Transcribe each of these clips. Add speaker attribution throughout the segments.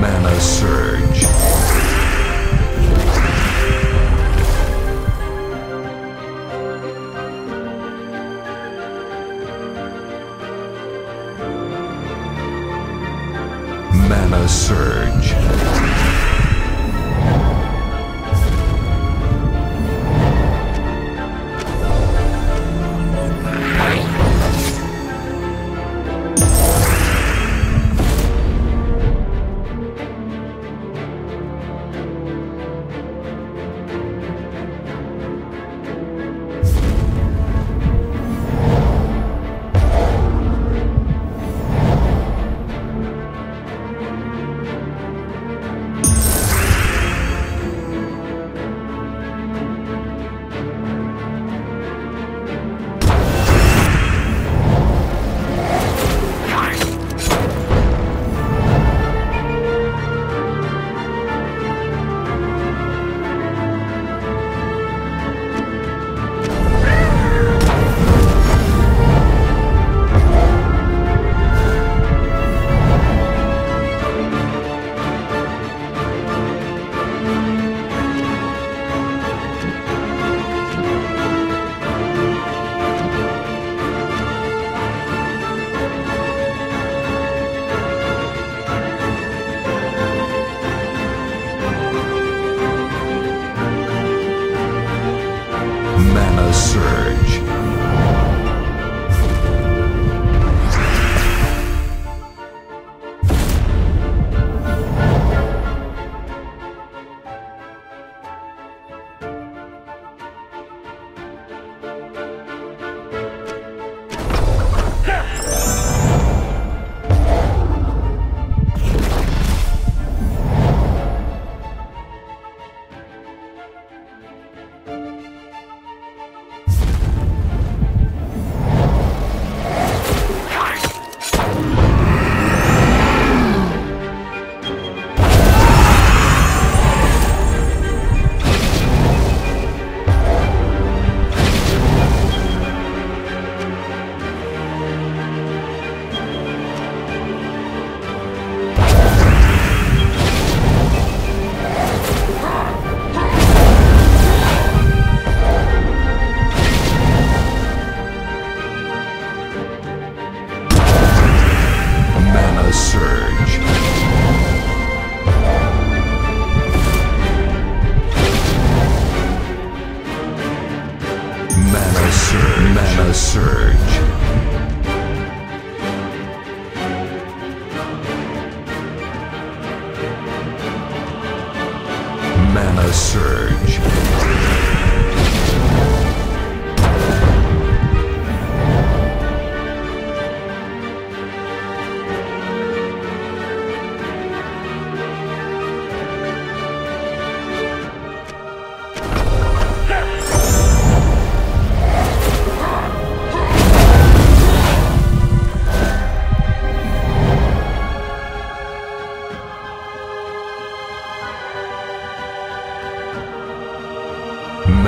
Speaker 1: Mana Surge. Mana Surge. Surge. Mana Surge. Mana Surge.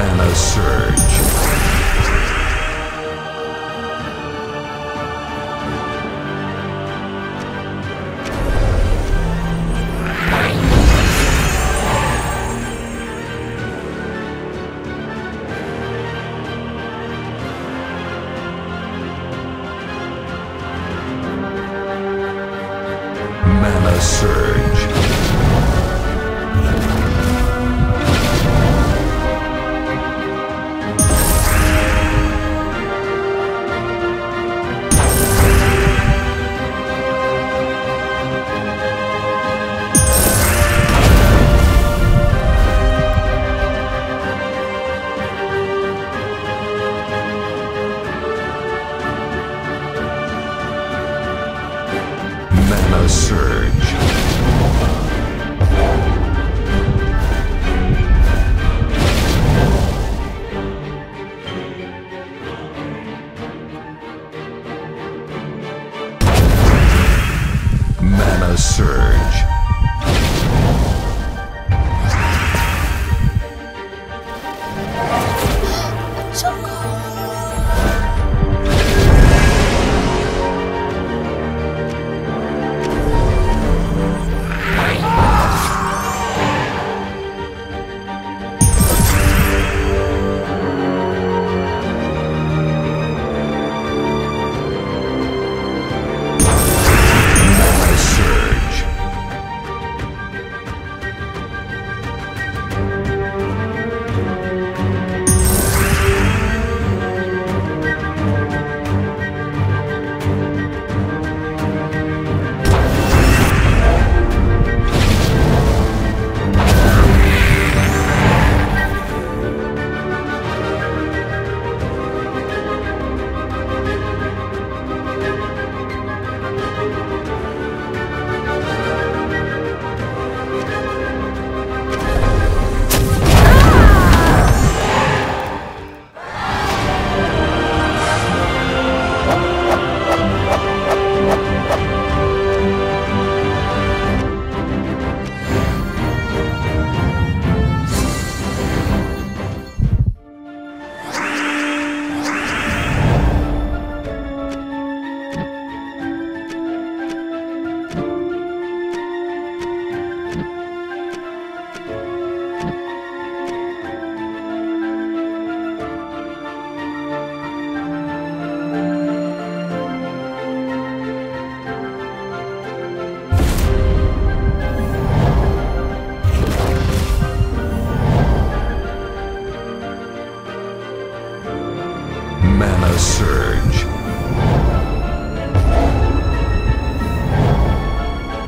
Speaker 1: Mana Surge. Surge. a surge.